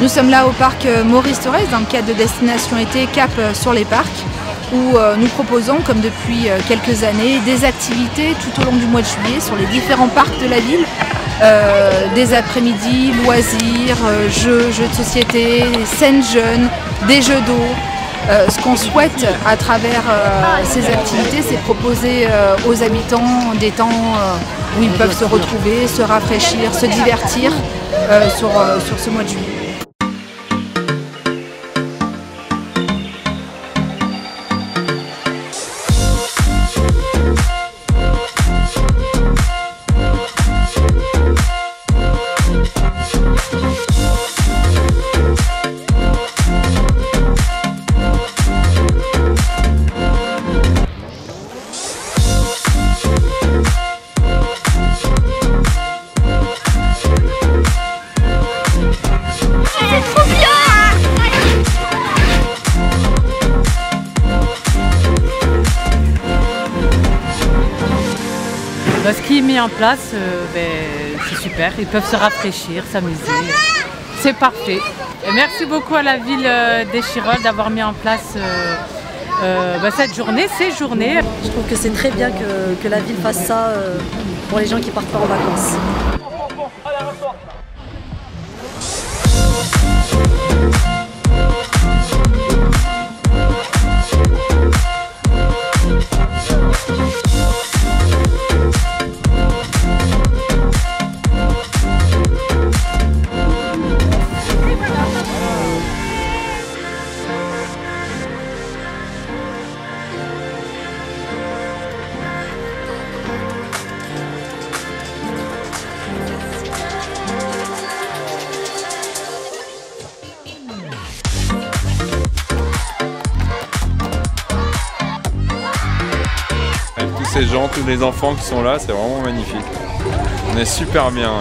Nous sommes là au parc euh, Maurice Thorez dans le cadre de Destination Été Cap euh, sur les parcs où euh, nous proposons, comme depuis quelques années, des activités tout au long du mois de juillet sur les différents parcs de la ville. des après-midi, loisirs, jeux, jeux de société, scènes jeunes, des jeux d'eau. ce qu'on souhaite à travers ces activités, c'est proposer aux habitants des temps où ils peuvent se retrouver, se rafraîchir, se divertir sur, sur ce mois de juillet. Ce qui est mis en place, euh, ben, c'est super. Ils peuvent se rafraîchir, s'amuser. C'est parfait. Et merci beaucoup à la ville euh, d'Échirol d'avoir mis en place euh, bah, cette journée, ces journées. Je trouve que c'est très bien que, que, la ville fasse ça pour les gens qui partent pas en vacances. Ces gens, tous les enfants qui sont là, c'est vraiment magnifique. On est super bien.